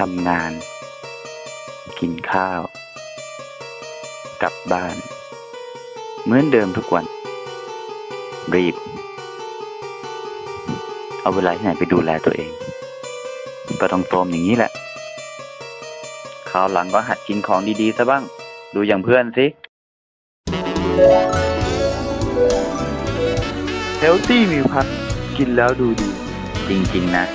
ทำงาน กินข้าว กลับบ้าน เหมือนเดิมทุกวัน รีบ เอาเวลาที่ไหนไปดูแลตัวเอง ก็ต้องโฟมอย่างนี้แหละคราวหลังก็หัดกินของดีๆซะบ้าง ดูอย่างเพื่อนสิ เฮลตี้มีพักกินแล้วดูดี จริง ๆ นะ